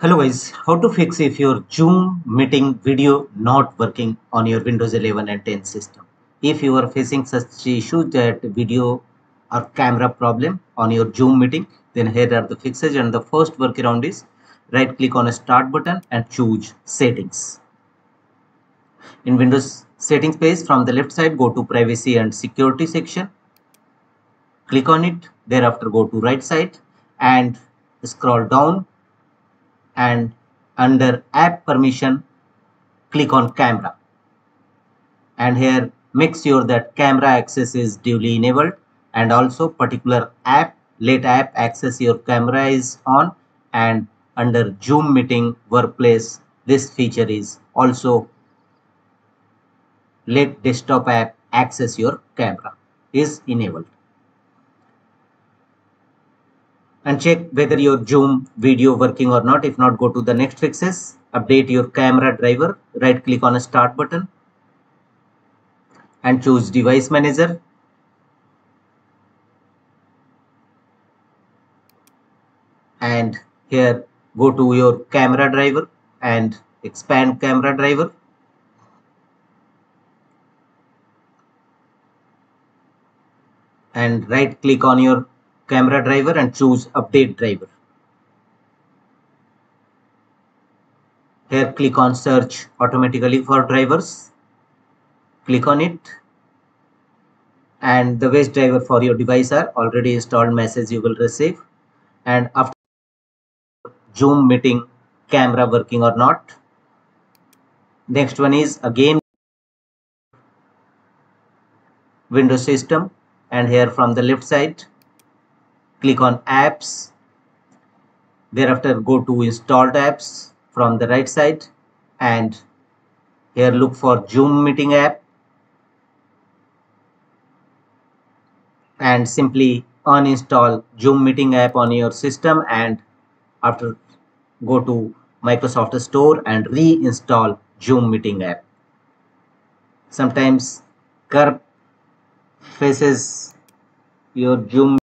Hello guys, how to fix if your Zoom meeting video not working on your Windows 11 and 10 system. If you are facing such issue that video or camera problem on your Zoom meeting, then here are the fixes and the first workaround is right click on a start button and choose settings. In Windows settings page from the left side go to privacy and security section. Click on it, thereafter go to right side and scroll down and under app permission click on camera. And here make sure that camera access is duly enabled and also particular app let app access your camera is on and under zoom meeting workplace this feature is also let desktop app access your camera is enabled and check whether your zoom video working or not. If not go to the next fixes. Update your camera driver. Right click on a start button. And choose device manager. And here go to your camera driver and expand camera driver. And right click on your camera driver and choose update driver. Here click on search automatically for drivers. Click on it and the best driver for your device are already installed message you will receive and after zoom meeting camera working or not next one is again windows system and here from the left side click on apps. Thereafter go to installed apps from the right side. And here look for zoom meeting app. And simply uninstall zoom meeting app on your system. And after go to microsoft store and reinstall zoom meeting app. Sometimes curve faces your zoom